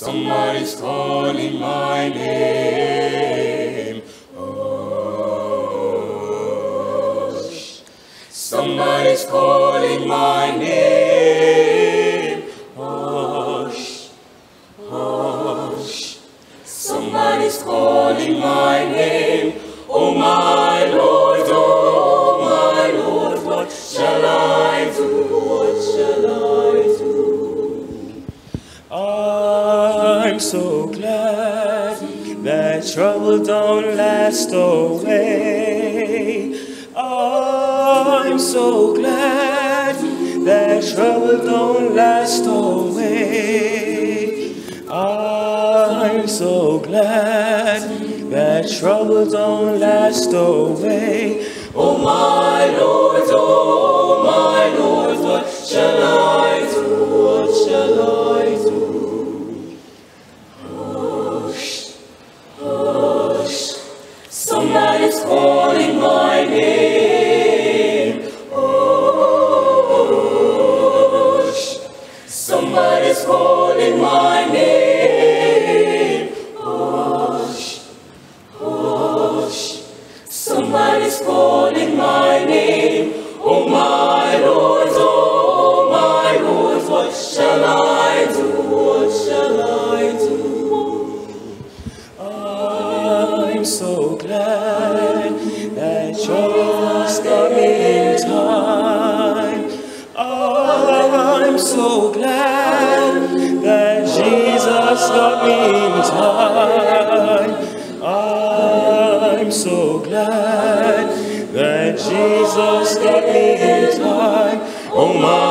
Somebody's calling my name. Hush. Somebody's calling my name. Hush. Hush. Somebody's calling my I'm so glad that trouble don't last away. Oh, I'm so glad that trouble don't last away. Oh, I'm so glad that trouble don't last away. Oh my Lord, calling my name. Hush, somebody's calling my name. Hush, hush. Somebody's calling my name. Oh my Lord, oh my Lord, what shall I so glad that Jesus got me in time. I'm so glad that Jesus got me in time. Oh my